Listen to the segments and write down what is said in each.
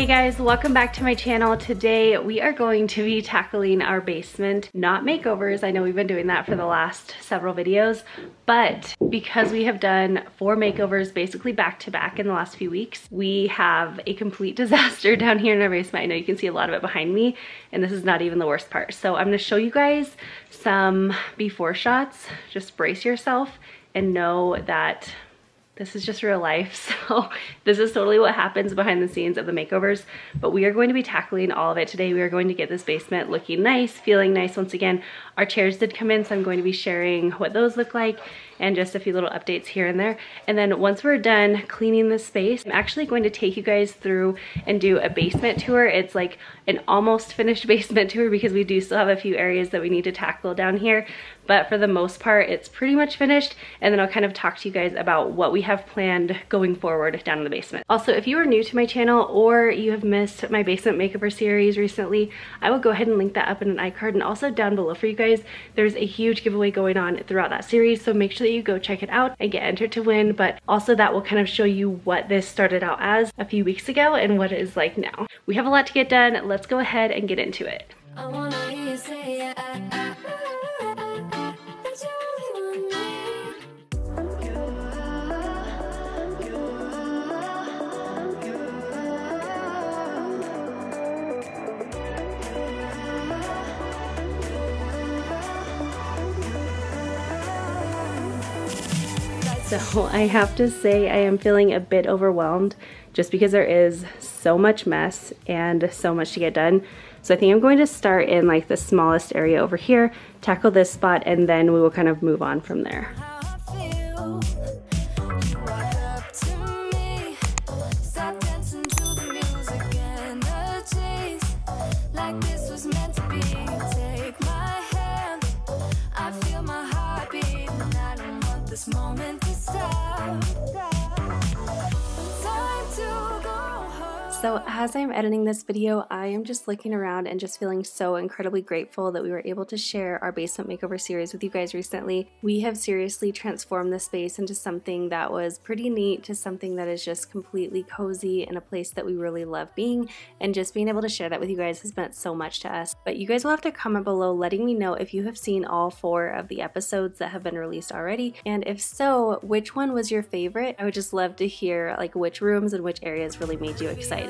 Hey guys, welcome back to my channel. Today we are going to be tackling our basement, not makeovers. I know we've been doing that for the last several videos, but because we have done four makeovers basically back to back in the last few weeks, we have a complete disaster down here in our basement. I know you can see a lot of it behind me and this is not even the worst part. So I'm gonna show you guys some before shots. Just brace yourself and know that this is just real life. So this is totally what happens behind the scenes of the makeovers, but we are going to be tackling all of it today. We are going to get this basement looking nice, feeling nice. Once again, our chairs did come in, so I'm going to be sharing what those look like and just a few little updates here and there. And then once we're done cleaning the space, I'm actually going to take you guys through and do a basement tour. It's like an almost finished basement tour because we do still have a few areas that we need to tackle down here. But for the most part, it's pretty much finished. And then I'll kind of talk to you guys about what we have planned going forward down in the basement. Also, if you are new to my channel or you have missed my basement makeover series recently, I will go ahead and link that up in an iCard and also down below for you guys. There's a huge giveaway going on throughout that series, so make sure that you go check it out and get entered to win. But also that will kind of show you what this started out as a few weeks ago and what it is like now. We have a lot to get done. Let's go ahead and get into it. So I have to say I am feeling a bit overwhelmed just because there is so much mess and so much to get done. So I think I'm going to start in like the smallest area over here, tackle this spot, and then we will kind of move on from there. So as I'm editing this video, I am just looking around and just feeling so incredibly grateful that we were able to share our basement makeover series with you guys recently. We have seriously transformed this space into something that was pretty neat to something that is just completely cozy and a place that we really love being and just being able to share that with you guys has meant so much to us. But you guys will have to comment below letting me know if you have seen all four of the episodes that have been released already and if so, which one was your favorite? I would just love to hear like which rooms and which areas really made you excited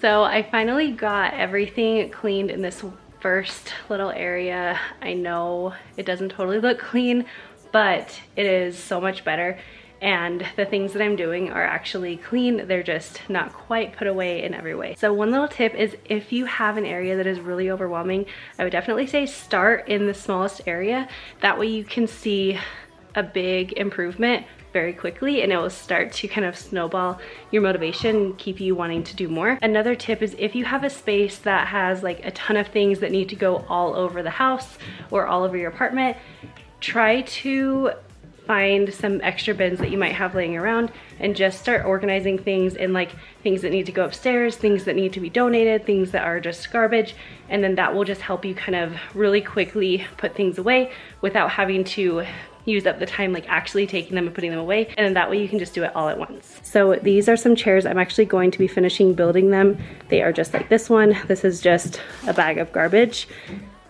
So I finally got everything cleaned in this first little area. I know it doesn't totally look clean, but it is so much better. And the things that I'm doing are actually clean. They're just not quite put away in every way. So one little tip is if you have an area that is really overwhelming, I would definitely say start in the smallest area. That way you can see a big improvement very quickly and it will start to kind of snowball your motivation keep you wanting to do more. Another tip is if you have a space that has like a ton of things that need to go all over the house or all over your apartment, try to find some extra bins that you might have laying around and just start organizing things in like things that need to go upstairs, things that need to be donated, things that are just garbage. And then that will just help you kind of really quickly put things away without having to use up the time like actually taking them and putting them away. And then that way you can just do it all at once. So these are some chairs. I'm actually going to be finishing building them. They are just like this one. This is just a bag of garbage.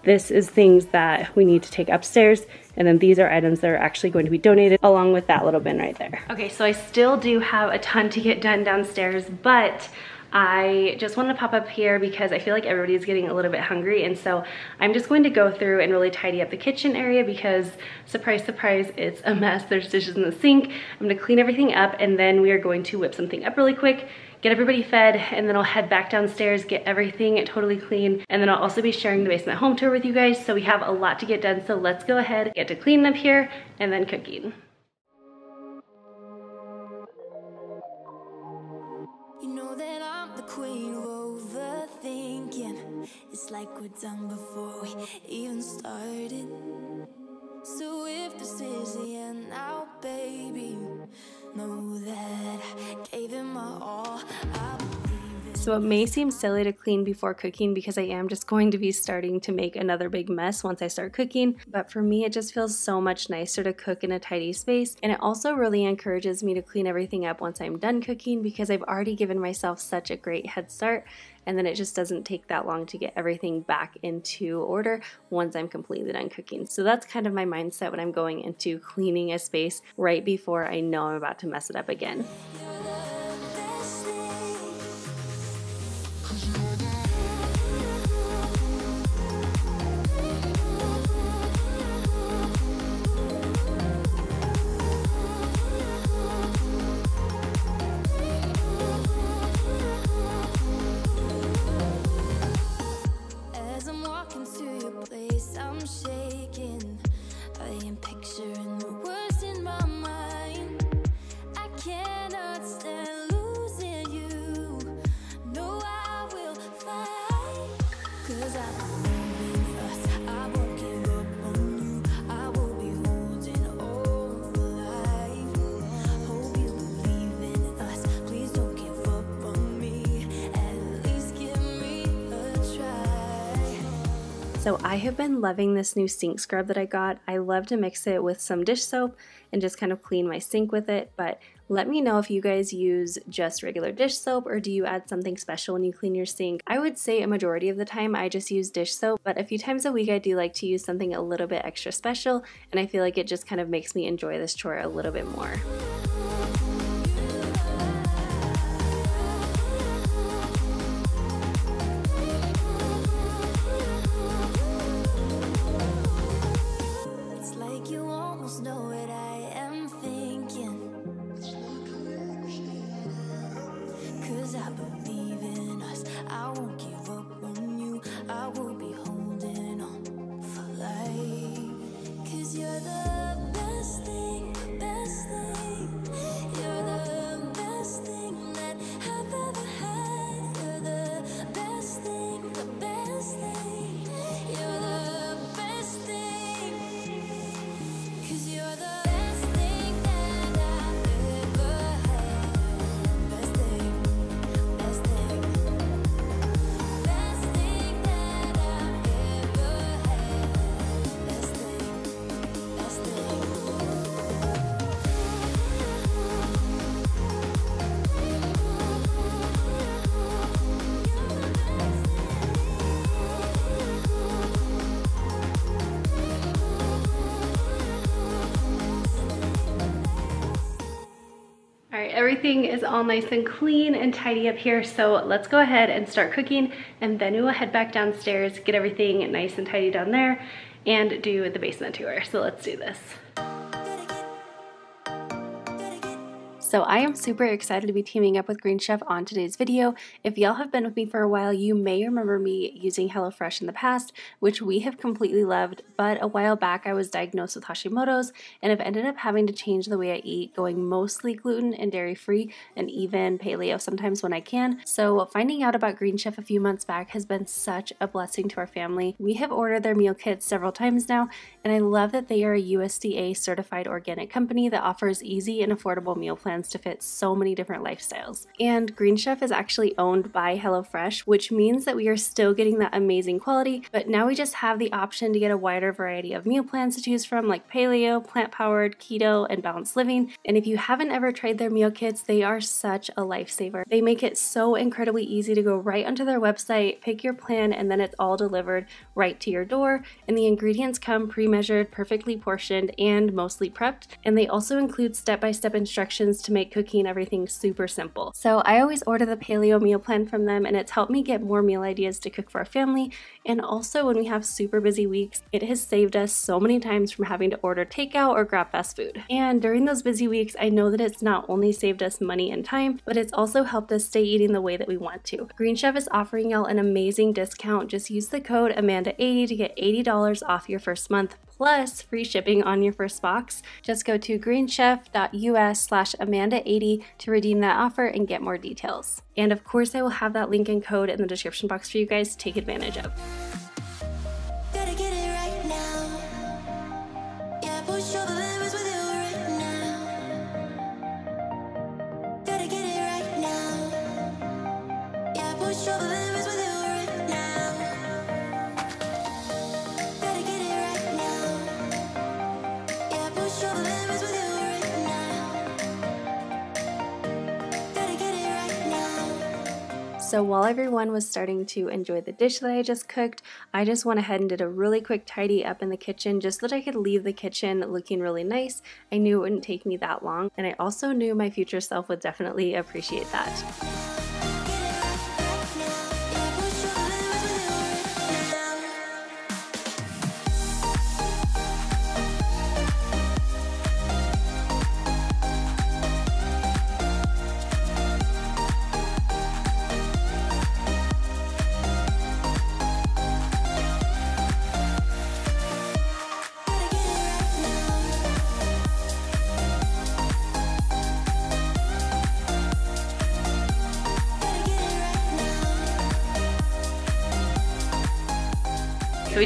This is things that we need to take upstairs. And then these are items that are actually going to be donated along with that little bin right there. Okay, so I still do have a ton to get done downstairs, but I just wanted to pop up here because I feel like everybody is getting a little bit hungry and so I'm just going to go through and really tidy up the kitchen area because surprise surprise it's a mess. There's dishes in the sink. I'm gonna clean everything up and then we are going to whip something up really quick get everybody fed and then I'll head back downstairs get everything totally clean and then I'll also be sharing the basement home tour with you guys. So we have a lot to get done so let's go ahead get to cleaning up here and then cooking Like we're done before we even started. So if this is the end now, baby, know that I gave it my all. So it may seem silly to clean before cooking because I am just going to be starting to make another big mess once I start cooking, but for me it just feels so much nicer to cook in a tidy space and it also really encourages me to clean everything up once I'm done cooking because I've already given myself such a great head start and then it just doesn't take that long to get everything back into order once I'm completely done cooking. So that's kind of my mindset when I'm going into cleaning a space right before I know I'm about to mess it up again. So I have been loving this new sink scrub that I got. I love to mix it with some dish soap and just kind of clean my sink with it, but let me know if you guys use just regular dish soap or do you add something special when you clean your sink. I would say a majority of the time I just use dish soap, but a few times a week I do like to use something a little bit extra special and I feel like it just kind of makes me enjoy this chore a little bit more. Everything is all nice and clean and tidy up here. So let's go ahead and start cooking and then we will head back downstairs, get everything nice and tidy down there and do the basement tour. So let's do this. So I am super excited to be teaming up with Green Chef on today's video. If y'all have been with me for a while, you may remember me using HelloFresh in the past, which we have completely loved, but a while back I was diagnosed with Hashimoto's and have ended up having to change the way I eat, going mostly gluten and dairy free and even paleo sometimes when I can. So finding out about Green Chef a few months back has been such a blessing to our family. We have ordered their meal kits several times now, and I love that they are a USDA certified organic company that offers easy and affordable meal plans to fit so many different lifestyles. And Green Chef is actually owned by HelloFresh, which means that we are still getting that amazing quality, but now we just have the option to get a wider variety of meal plans to choose from, like paleo, plant powered, keto, and balanced living. And if you haven't ever tried their meal kits, they are such a lifesaver. They make it so incredibly easy to go right onto their website, pick your plan, and then it's all delivered right to your door. And the ingredients come pre measured, perfectly portioned, and mostly prepped. And they also include step by step instructions to make cooking everything super simple. So I always order the paleo meal plan from them and it's helped me get more meal ideas to cook for our family. And also when we have super busy weeks, it has saved us so many times from having to order takeout or grab fast food. And during those busy weeks, I know that it's not only saved us money and time, but it's also helped us stay eating the way that we want to. Green Chef is offering y'all an amazing discount. Just use the code Amanda80 to get $80 off your first month plus free shipping on your first box. Just go to greenchef.us slash amanda80 to redeem that offer and get more details. And of course, I will have that link and code in the description box for you guys to take advantage of. So while everyone was starting to enjoy the dish that I just cooked, I just went ahead and did a really quick tidy up in the kitchen just so that I could leave the kitchen looking really nice. I knew it wouldn't take me that long, and I also knew my future self would definitely appreciate that.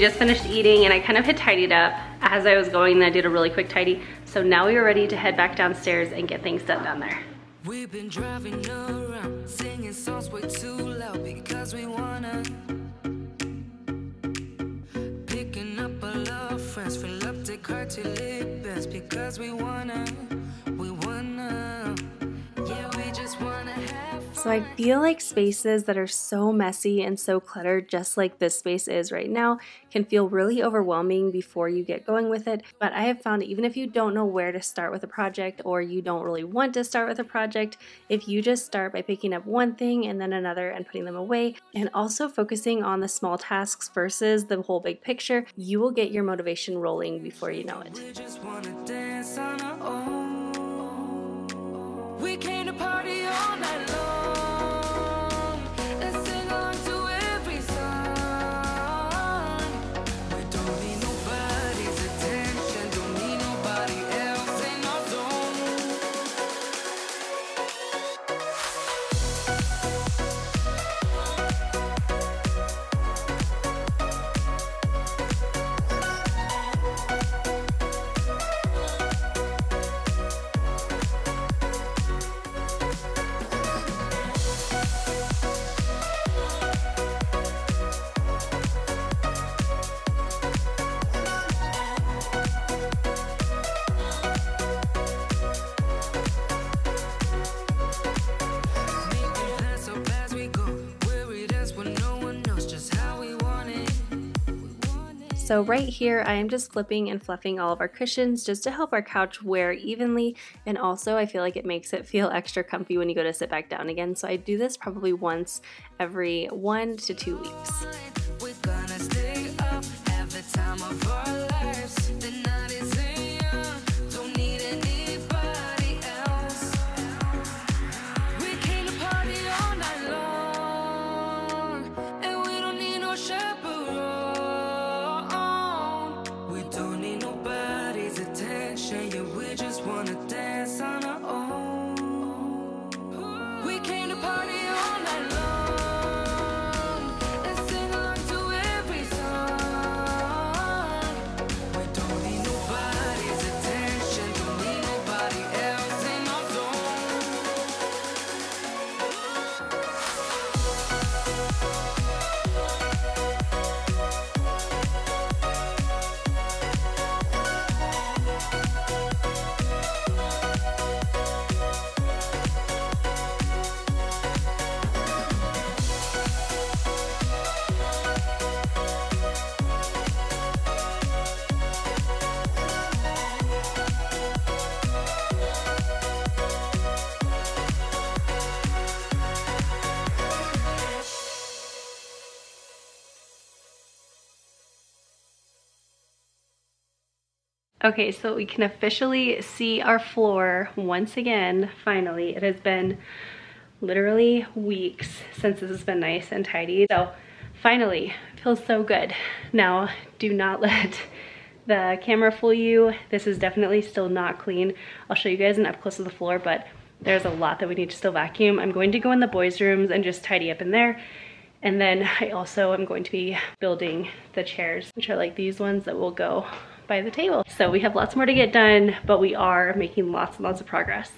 Just finished eating and I kind of had tidied up as I was going and I did a really quick tidy. So now we are ready to head back downstairs and get things done down there. We've been driving around, singing songs way too loud because we wanna Picking up all our friends, fill up the car because we wanna, so I feel like spaces that are so messy and so cluttered, just like this space is right now, can feel really overwhelming before you get going with it. But I have found even if you don't know where to start with a project or you don't really want to start with a project, if you just start by picking up one thing and then another and putting them away, and also focusing on the small tasks versus the whole big picture, you will get your motivation rolling before you know it. We came to party all night long. So right here, I am just flipping and fluffing all of our cushions just to help our couch wear evenly. And also I feel like it makes it feel extra comfy when you go to sit back down again. So I do this probably once every one to two weeks. Okay, so we can officially see our floor once again, finally. It has been literally weeks since this has been nice and tidy. So finally, feels so good. Now, do not let the camera fool you, this is definitely still not clean. I'll show you guys an up close of the floor, but there's a lot that we need to still vacuum. I'm going to go in the boys' rooms and just tidy up in there. And then I also am going to be building the chairs, which are like these ones that will go by the table. So we have lots more to get done, but we are making lots and lots of progress.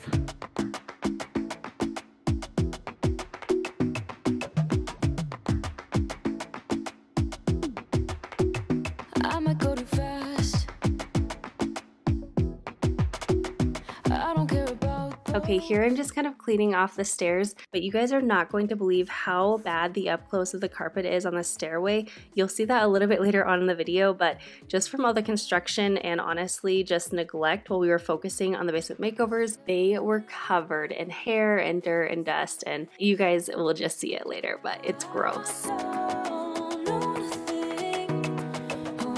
Okay, here I'm just kind of cleaning off the stairs, but you guys are not going to believe how bad the up close of the carpet is on the stairway. You'll see that a little bit later on in the video, but just from all the construction and honestly just neglect while we were focusing on the basement makeovers, they were covered in hair and dirt and dust, and you guys will just see it later, but it's gross.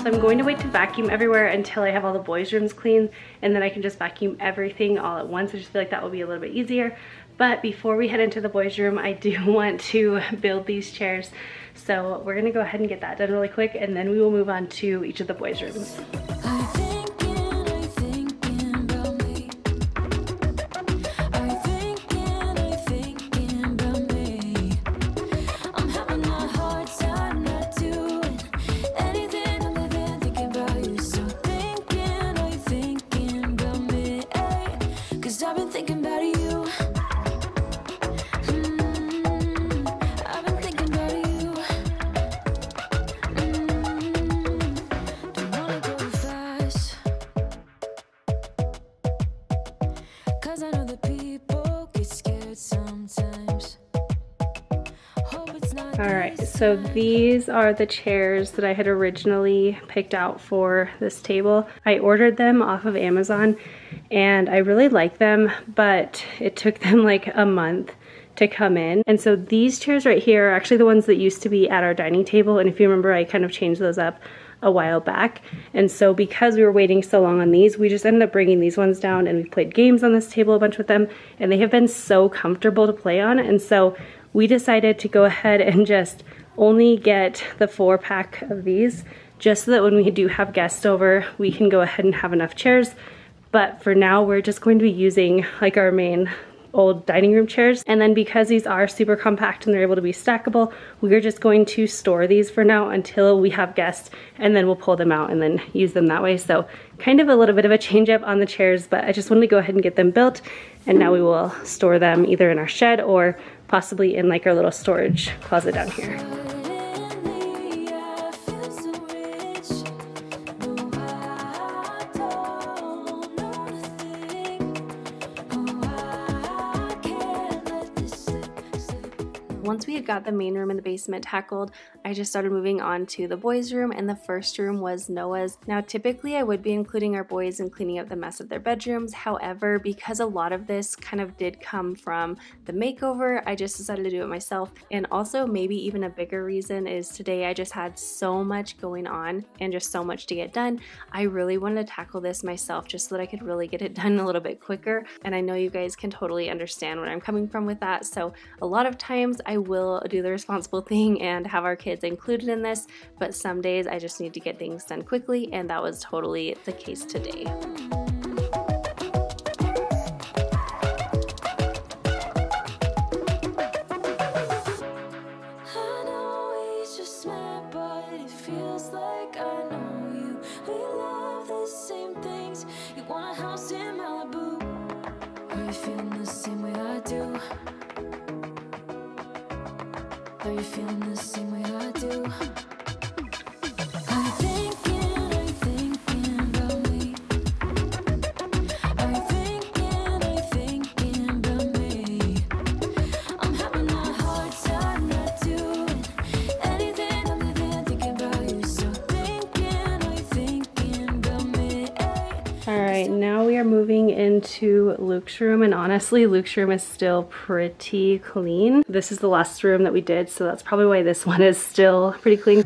So I'm going to wait to vacuum everywhere until I have all the boys' rooms clean and then I can just vacuum everything all at once. I just feel like that will be a little bit easier. But before we head into the boys' room, I do want to build these chairs. So we're gonna go ahead and get that done really quick and then we will move on to each of the boys' rooms. So these are the chairs that I had originally picked out for this table. I ordered them off of Amazon and I really like them, but it took them like a month to come in. And so these chairs right here are actually the ones that used to be at our dining table. And if you remember, I kind of changed those up a while back. And so because we were waiting so long on these, we just ended up bringing these ones down and we played games on this table a bunch with them and they have been so comfortable to play on. And so we decided to go ahead and just only get the four pack of these just so that when we do have guests over, we can go ahead and have enough chairs. But for now, we're just going to be using like our main old dining room chairs. And then because these are super compact and they're able to be stackable, we're just going to store these for now until we have guests and then we'll pull them out and then use them that way. So kind of a little bit of a change up on the chairs, but I just wanted to go ahead and get them built and now we will store them either in our shed or possibly in like our little storage closet down here. Had got the main room and the basement tackled, I just started moving on to the boys' room, and the first room was Noah's. Now, typically, I would be including our boys in cleaning up the mess of their bedrooms. However, because a lot of this kind of did come from the makeover, I just decided to do it myself. And also, maybe even a bigger reason is today I just had so much going on and just so much to get done. I really wanted to tackle this myself just so that I could really get it done a little bit quicker. And I know you guys can totally understand where I'm coming from with that. So, a lot of times I will do the responsible thing and have our kids included in this, but some days I just need to get things done quickly, and that was totally the case today. Luke's room and honestly, Luke's room is still pretty clean. This is the last room that we did, so that's probably why this one is still pretty clean.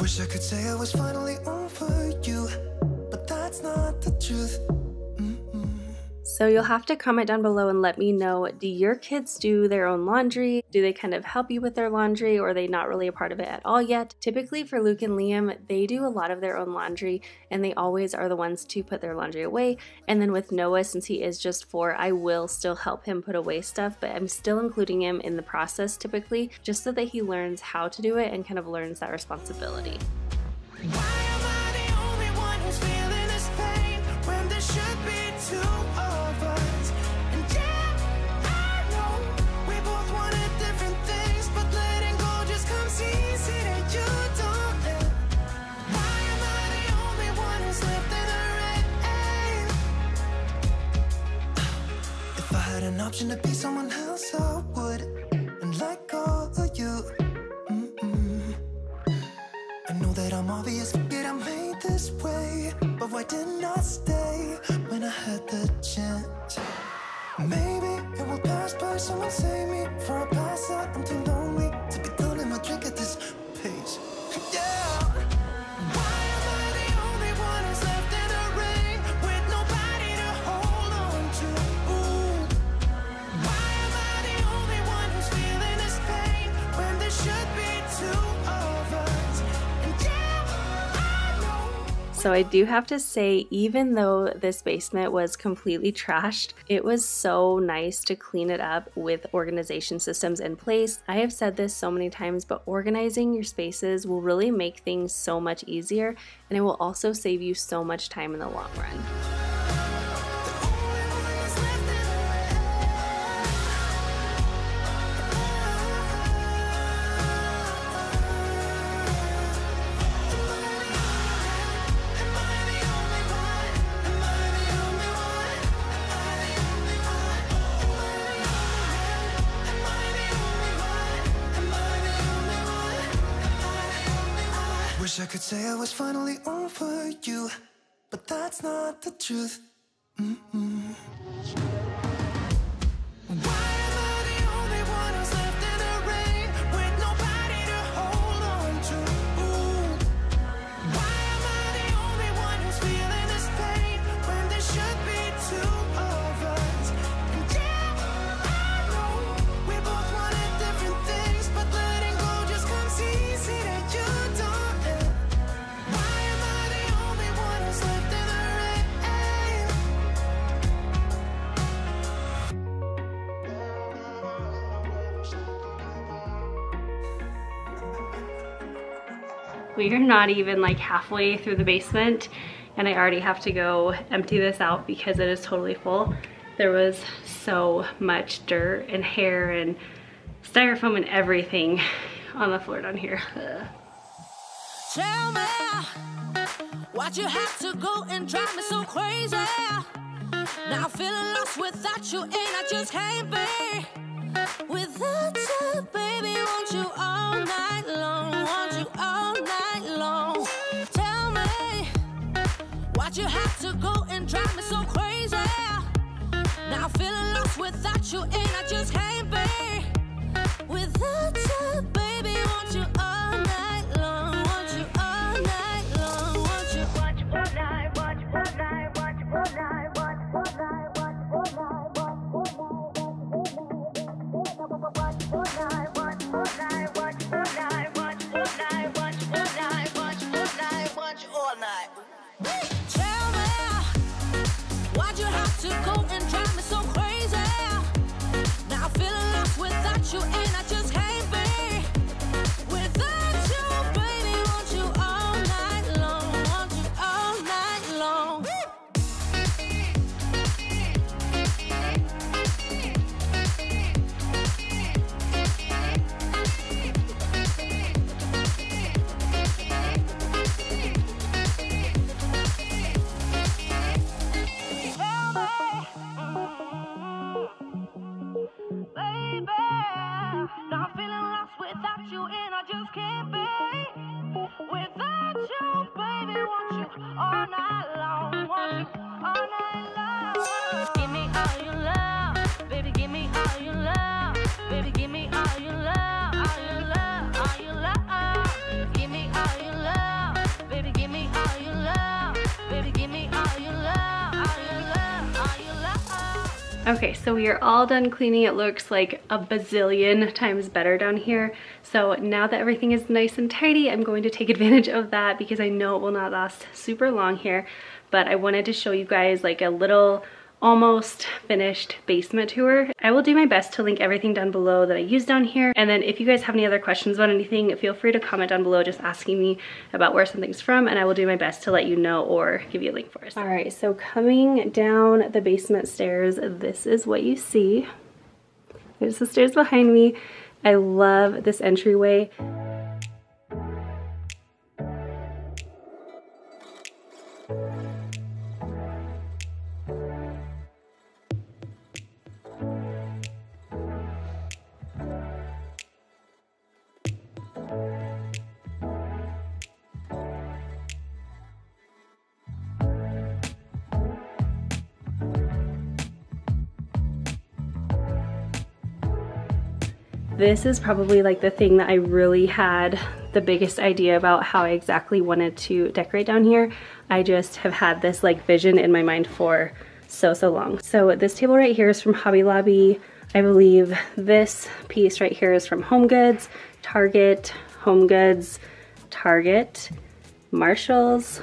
Wish I could say I was finally over you, but that's the truth. So you'll have to comment down below and let me know do your kids do their own laundry? Do they kind of help you with their laundry or are they not really a part of it at all yet? Typically for Luke and Liam, they do a lot of their own laundry and they always are the ones to put their laundry away. And then with Noah, since he is just four, I will still help him put away stuff, but I'm still including him in the process typically just so that he learns how to do it and kind of learns that responsibility. Option to be someone else, I would And like all of you mm -mm. I know that I'm obvious, yet I'm made this way But why didn't I stay when I had the chance? Maybe it will pass by, someone save me For a pass out, I'm too lonely So I do have to say, even though this basement was completely trashed, it was so nice to clean it up with organization systems in place. I have said this so many times, but organizing your spaces will really make things so much easier and it will also save you so much time in the long run. Finally over you, but that's not the truth. Mm. We are not even like halfway through the basement and I already have to go empty this out because it is totally full. There was so much dirt and hair and styrofoam and everything on the floor down here. Tell me why'd you have to go and drive me so crazy? Now feeling lost without you and I just can't be without drive me so crazy? Now I'm feeling lost without you and I just can't be without you, baby. Want you all night long? Want you all night long? Want you watch all night, watch all night, watch night, watch night, watch night. drive me so crazy. Now I so we are all done cleaning. It looks like a bazillion times better down here. So now that everything is nice and tidy, I'm going to take advantage of that because I know it will not last super long here. But I wanted to show you guys like a little almost finished basement tour. I will do my best to link everything down below that I use down here. And then if you guys have any other questions about anything, feel free to comment down below just asking me about where something's from and I will do my best to let you know or give you a link for it. All right, so coming down the basement stairs, this is what you see. There's the stairs behind me. I love this entryway. This is probably like the thing that I really had the biggest idea about how I exactly wanted to decorate down here. I just have had this like vision in my mind for so, so long. So this table right here is from Hobby Lobby. I believe this piece right here is from Home Goods, Target, Home Goods, Target, Marshalls,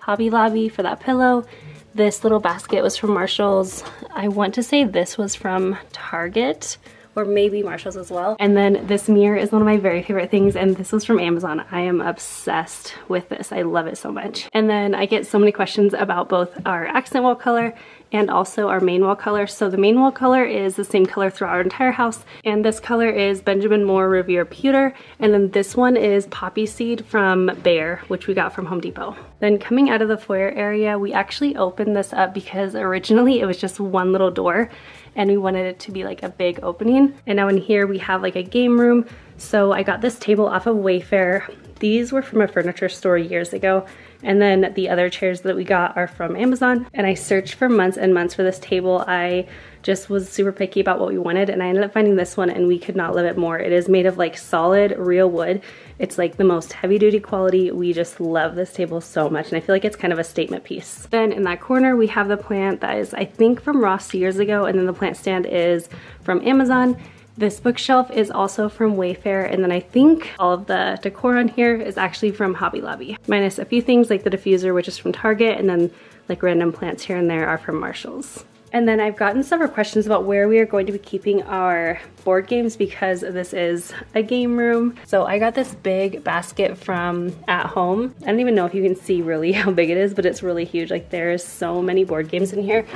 Hobby Lobby for that pillow. This little basket was from Marshalls. I want to say this was from Target or maybe Marshall's as well. And then this mirror is one of my very favorite things and this was from Amazon. I am obsessed with this. I love it so much. And then I get so many questions about both our accent wall color and also our main wall color. So the main wall color is the same color throughout our entire house. And this color is Benjamin Moore Revere Pewter. And then this one is Poppy Seed from Behr, which we got from Home Depot. Then coming out of the foyer area, we actually opened this up because originally it was just one little door and we wanted it to be like a big opening. And now in here we have like a game room. So I got this table off of Wayfair. These were from a furniture store years ago. And then the other chairs that we got are from Amazon. And I searched for months and months for this table. I just was super picky about what we wanted and I ended up finding this one and we could not love it more. It is made of like solid real wood. It's like the most heavy duty quality. We just love this table so much and I feel like it's kind of a statement piece. Then in that corner we have the plant that is I think from Ross years ago and then the plant stand is from Amazon. This bookshelf is also from Wayfair and then I think all of the decor on here is actually from Hobby Lobby. Minus a few things like the diffuser which is from Target and then like random plants here and there are from Marshalls. And then I've gotten several questions about where we are going to be keeping our board games because this is a game room. So I got this big basket from at home. I don't even know if you can see really how big it is, but it's really huge. Like there's so many board games in here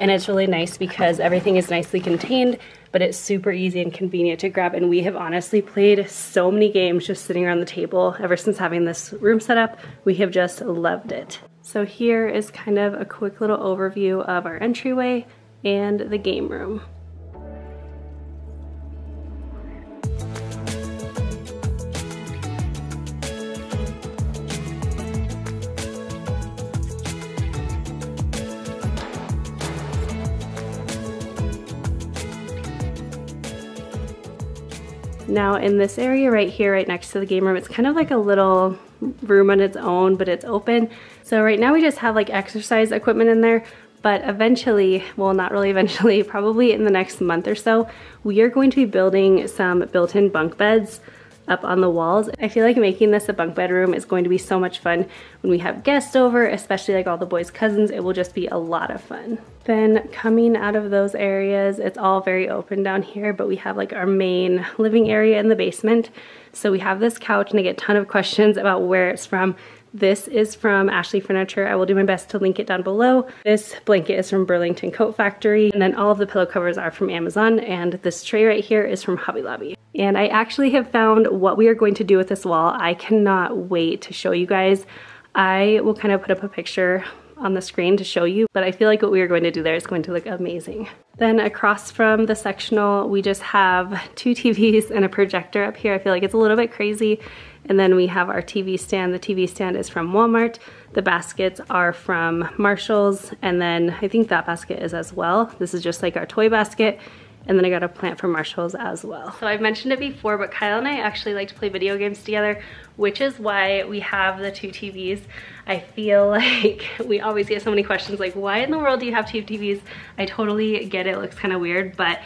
and it's really nice because everything is nicely contained but it's super easy and convenient to grab. And we have honestly played so many games just sitting around the table ever since having this room set up. We have just loved it. So here is kind of a quick little overview of our entryway and the game room. Now in this area right here, right next to the game room, it's kind of like a little room on its own, but it's open. So right now we just have like exercise equipment in there, but eventually, well not really eventually, probably in the next month or so, we are going to be building some built-in bunk beds up on the walls. I feel like making this a bunk bedroom is going to be so much fun when we have guests over, especially like all the boys' cousins. It will just be a lot of fun. Then coming out of those areas, it's all very open down here, but we have like our main living area in the basement. So we have this couch and I get a ton of questions about where it's from. This is from Ashley Furniture. I will do my best to link it down below. This blanket is from Burlington Coat Factory, and then all of the pillow covers are from Amazon, and this tray right here is from Hobby Lobby. And I actually have found what we are going to do with this wall. I cannot wait to show you guys. I will kind of put up a picture on the screen to show you, but I feel like what we are going to do there is going to look amazing. Then across from the sectional, we just have two TVs and a projector up here. I feel like it's a little bit crazy. And then we have our TV stand. The TV stand is from Walmart. The baskets are from Marshall's. And then I think that basket is as well. This is just like our toy basket. And then I got a plant from Marshalls as well. So I've mentioned it before, but Kyle and I actually like to play video games together, which is why we have the two TVs. I feel like we always get so many questions like, why in the world do you have two TVs? I totally get it, it looks kind of weird, but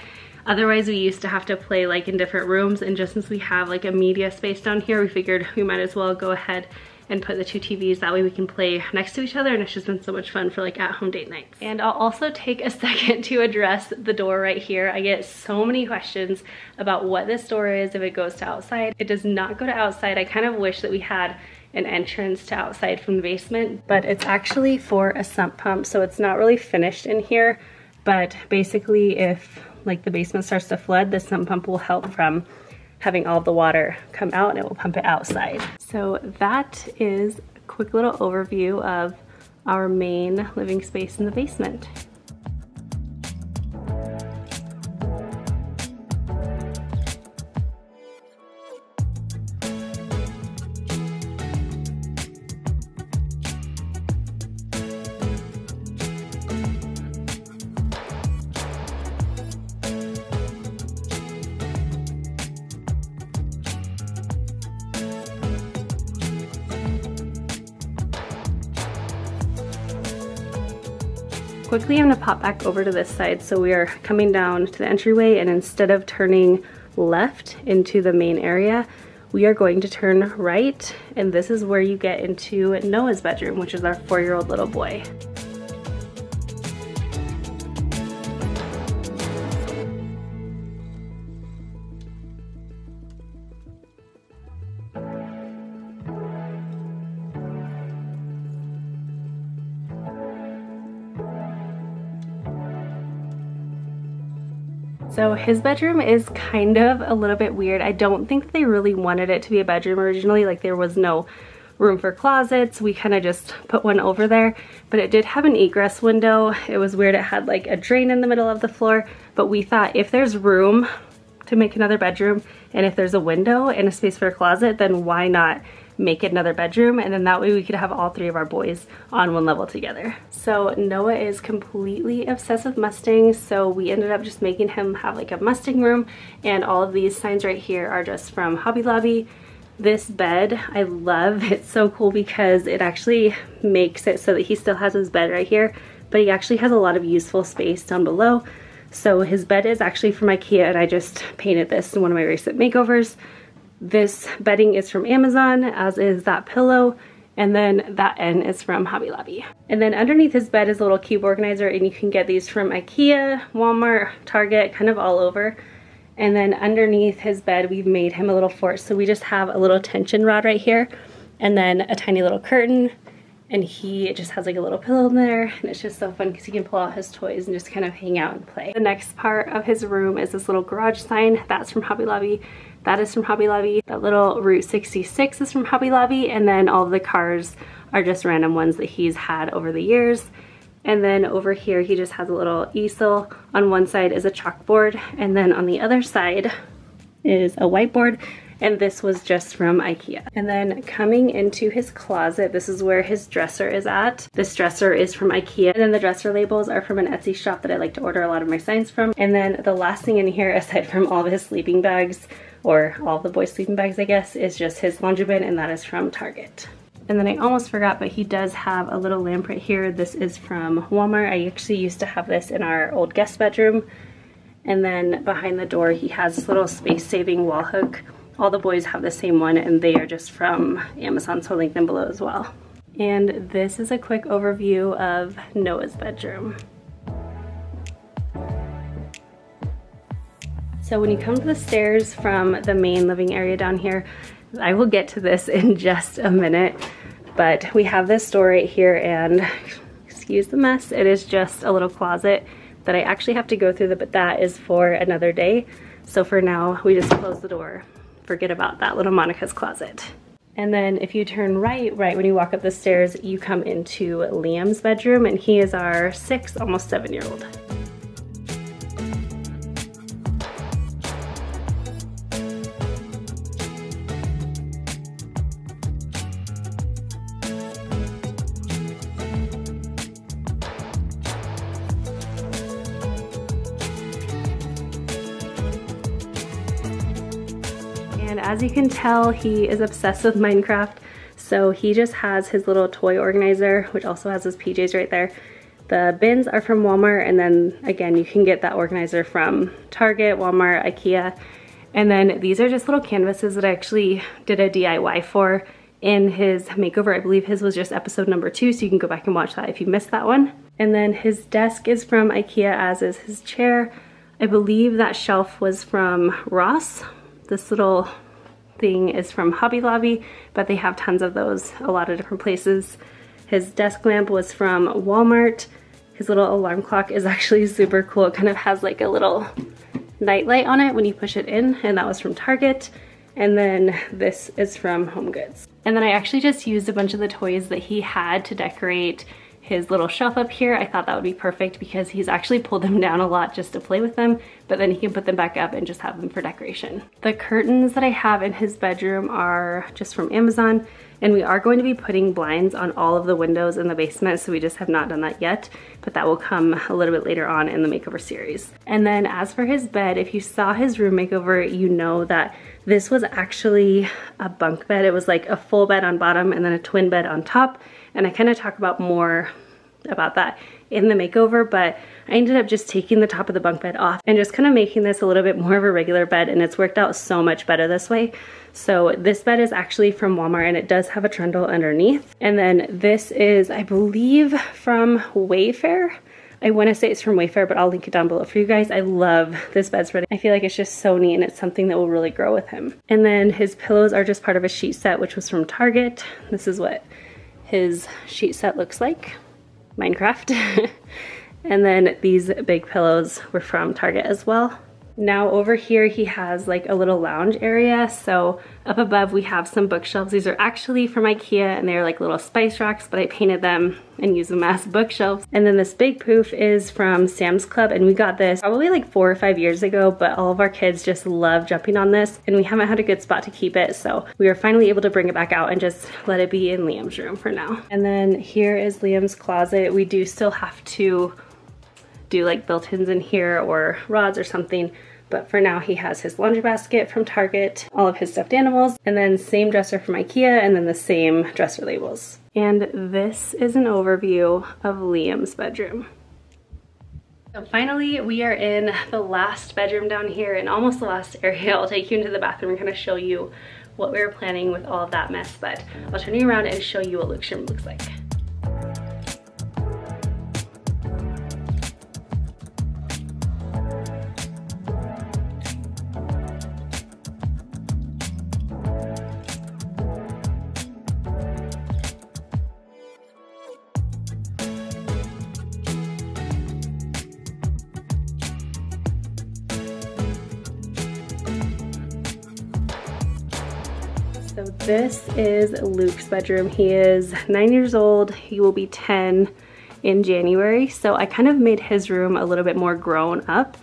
Otherwise, we used to have to play like in different rooms and just since we have like a media space down here, we figured we might as well go ahead and put the two TVs. That way we can play next to each other and it's just been so much fun for like at home date nights. And I'll also take a second to address the door right here. I get so many questions about what this door is, if it goes to outside. It does not go to outside. I kind of wish that we had an entrance to outside from the basement, but it's actually for a sump pump. So it's not really finished in here, but basically if like the basement starts to flood, the sump pump will help from having all the water come out and it will pump it outside. So that is a quick little overview of our main living space in the basement. Gonna pop back over to this side. So we are coming down to the entryway and instead of turning left into the main area, we are going to turn right and this is where you get into Noah's bedroom, which is our four-year-old little boy. So his bedroom is kind of a little bit weird. I don't think they really wanted it to be a bedroom originally. Like there was no room for closets. We kind of just put one over there, but it did have an egress window. It was weird. It had like a drain in the middle of the floor, but we thought if there's room to make another bedroom and if there's a window and a space for a closet, then why not make it another bedroom and then that way we could have all three of our boys on one level together. So Noah is completely obsessed with Mustangs so we ended up just making him have like a Mustang room and all of these signs right here are just from Hobby Lobby. This bed I love. It's so cool because it actually makes it so that he still has his bed right here but he actually has a lot of useful space down below. So his bed is actually from Ikea and I just painted this in one of my recent makeovers. This bedding is from Amazon, as is that pillow, and then that end is from Hobby Lobby. And then underneath his bed is a little cube organizer, and you can get these from Ikea, Walmart, Target, kind of all over. And then underneath his bed, we've made him a little fort. So we just have a little tension rod right here, and then a tiny little curtain, and he just has like a little pillow in there and it's just so fun because he can pull out his toys and just kind of hang out and play. The next part of his room is this little garage sign that's from Hobby Lobby that is from Hobby Lobby. That little Route 66 is from Hobby Lobby. And then all the cars are just random ones that he's had over the years. And then over here, he just has a little easel. On one side is a chalkboard. And then on the other side is a whiteboard. And this was just from Ikea. And then coming into his closet, this is where his dresser is at. This dresser is from Ikea. And then the dresser labels are from an Etsy shop that I like to order a lot of my signs from. And then the last thing in here, aside from all of his sleeping bags, or all the boys sleeping bags I guess, is just his laundry bin and that is from Target. And then I almost forgot, but he does have a little lamp right here. This is from Walmart. I actually used to have this in our old guest bedroom. And then behind the door, he has this little space-saving wall hook. All the boys have the same one and they are just from Amazon, so I'll link them below as well. And this is a quick overview of Noah's bedroom. So when you come to the stairs from the main living area down here, I will get to this in just a minute, but we have this door right here and excuse the mess, it is just a little closet that I actually have to go through, the, but that is for another day. So for now, we just close the door. Forget about that little Monica's closet. And then if you turn right, right when you walk up the stairs, you come into Liam's bedroom and he is our six, almost seven year old. As you can tell, he is obsessed with Minecraft. So he just has his little toy organizer, which also has his PJs right there. The bins are from Walmart, and then again, you can get that organizer from Target, Walmart, Ikea. And then these are just little canvases that I actually did a DIY for in his makeover. I believe his was just episode number two, so you can go back and watch that if you missed that one. And then his desk is from Ikea, as is his chair. I believe that shelf was from Ross. This little thing is from Hobby Lobby, but they have tons of those a lot of different places. His desk lamp was from Walmart. His little alarm clock is actually super cool. It kind of has like a little night light on it when you push it in, and that was from Target. And then this is from Home Goods. And then I actually just used a bunch of the toys that he had to decorate his little shelf up here. I thought that would be perfect because he's actually pulled them down a lot just to play with them, but then he can put them back up and just have them for decoration. The curtains that I have in his bedroom are just from Amazon, and we are going to be putting blinds on all of the windows in the basement, so we just have not done that yet, but that will come a little bit later on in the makeover series. And then as for his bed, if you saw his room makeover, you know that this was actually a bunk bed. It was like a full bed on bottom and then a twin bed on top, and I kind of talk about more about that in the makeover, but I ended up just taking the top of the bunk bed off and just kind of making this a little bit more of a regular bed and it's worked out so much better this way. So this bed is actually from Walmart and it does have a trundle underneath. And then this is, I believe, from Wayfair. I want to say it's from Wayfair, but I'll link it down below for you guys. I love this bedspread. I feel like it's just so neat and it's something that will really grow with him. And then his pillows are just part of a sheet set, which was from Target. This is what his sheet set looks like, Minecraft. and then these big pillows were from Target as well. Now over here he has like a little lounge area. So up above we have some bookshelves. These are actually from Ikea and they're like little spice racks, but I painted them and used them as bookshelves. And then this big poof is from Sam's Club and we got this probably like four or five years ago, but all of our kids just love jumping on this and we haven't had a good spot to keep it. So we were finally able to bring it back out and just let it be in Liam's room for now. And then here is Liam's closet. We do still have to do like built-ins in here or rods or something. But for now, he has his laundry basket from Target, all of his stuffed animals, and then same dresser from Ikea, and then the same dresser labels. And this is an overview of Liam's bedroom. So finally, we are in the last bedroom down here and almost the last area. I'll take you into the bathroom and kind of show you what we were planning with all of that mess, but I'll turn you around and show you what room looks like. This is Luke's bedroom. He is nine years old. He will be 10 in January. So I kind of made his room a little bit more grown up.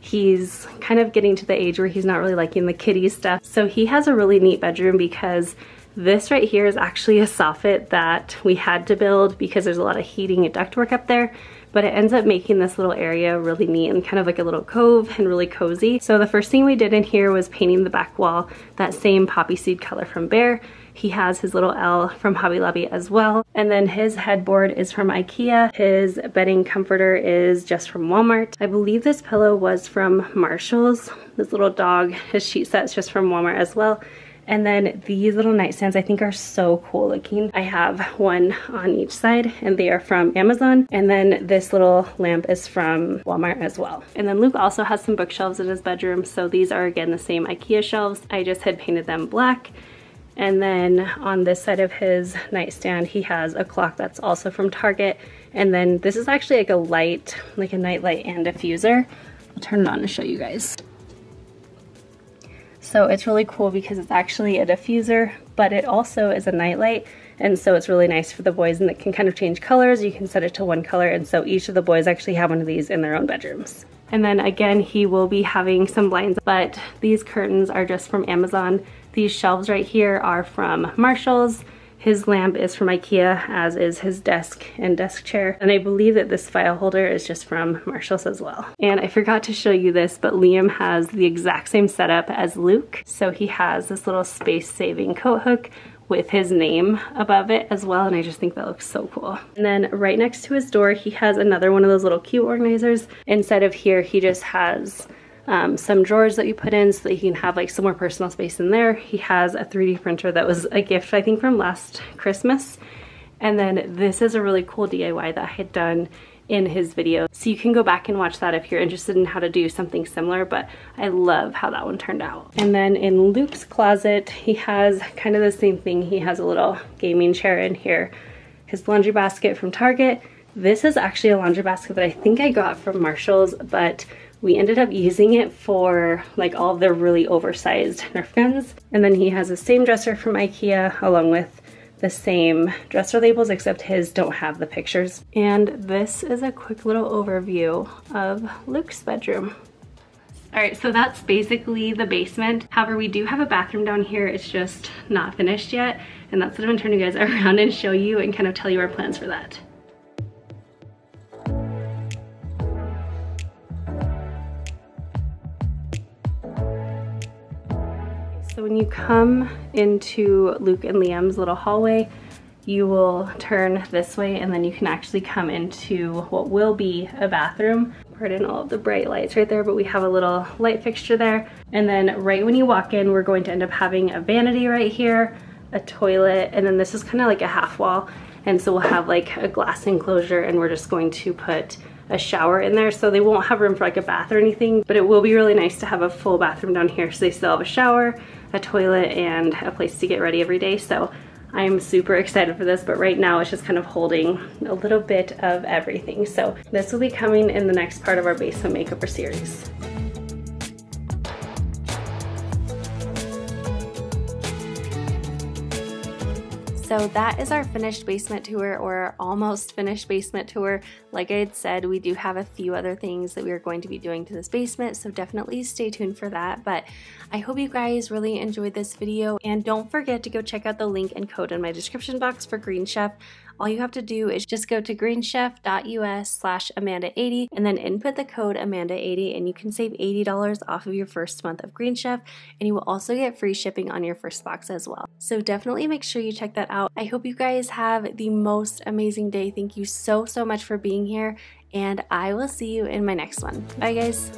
He's kind of getting to the age where he's not really liking the kitty stuff. So he has a really neat bedroom because this right here is actually a soffit that we had to build because there's a lot of heating and ductwork up there but it ends up making this little area really neat and kind of like a little cove and really cozy. So the first thing we did in here was painting the back wall that same poppy seed color from Behr. He has his little L from Hobby Lobby as well. And then his headboard is from Ikea. His bedding comforter is just from Walmart. I believe this pillow was from Marshall's. This little dog, his sheet set's just from Walmart as well. And then these little nightstands I think are so cool looking. I have one on each side and they are from Amazon. And then this little lamp is from Walmart as well. And then Luke also has some bookshelves in his bedroom. So these are again the same Ikea shelves. I just had painted them black. And then on this side of his nightstand, he has a clock that's also from Target. And then this is actually like a light, like a night light and diffuser. I'll turn it on to show you guys. So it's really cool because it's actually a diffuser, but it also is a nightlight. And so it's really nice for the boys and it can kind of change colors. You can set it to one color. And so each of the boys actually have one of these in their own bedrooms. And then again, he will be having some blinds, but these curtains are just from Amazon. These shelves right here are from Marshall's. His lamp is from Ikea, as is his desk and desk chair. And I believe that this file holder is just from Marshall's as well. And I forgot to show you this, but Liam has the exact same setup as Luke. So he has this little space saving coat hook with his name above it as well and I just think that looks so cool. And then right next to his door he has another one of those little cute organizers. Inside of here he just has um, some drawers that you put in so that he can have like some more personal space in there. He has a 3D printer that was a gift I think from last Christmas. And then this is a really cool DIY that I had done in his video. So you can go back and watch that if you're interested in how to do something similar, but I love how that one turned out. And then in Luke's closet, he has kind of the same thing. He has a little gaming chair in here. His laundry basket from Target. This is actually a laundry basket that I think I got from Marshall's, but we ended up using it for like all the really oversized Nerf guns. And then he has the same dresser from Ikea along with the same dresser labels except his don't have the pictures. And this is a quick little overview of Luke's bedroom. All right, so that's basically the basement. However, we do have a bathroom down here. It's just not finished yet. And that's what I'm gonna turn you guys around and show you and kind of tell you our plans for that. So when you come into Luke and Liam's little hallway, you will turn this way and then you can actually come into what will be a bathroom. Pardon all of the bright lights right there, but we have a little light fixture there. And then right when you walk in, we're going to end up having a vanity right here, a toilet, and then this is kind of like a half wall. And so we'll have like a glass enclosure and we're just going to put a shower in there so they won't have room for like a bath or anything but it will be really nice to have a full bathroom down here so they still have a shower a toilet and a place to get ready every day so I'm super excited for this, but right now it's just kind of holding a little bit of everything. So this will be coming in the next part of our basement makeover series. So that is our finished basement tour or almost finished basement tour. Like I had said, we do have a few other things that we are going to be doing to this basement, so definitely stay tuned for that. But I hope you guys really enjoyed this video and don't forget to go check out the link and code in my description box for Green Chef all you have to do is just go to greenchef.us slash Amanda80 and then input the code Amanda80 and you can save $80 off of your first month of Green Chef and you will also get free shipping on your first box as well. So definitely make sure you check that out. I hope you guys have the most amazing day. Thank you so, so much for being here and I will see you in my next one. Bye guys.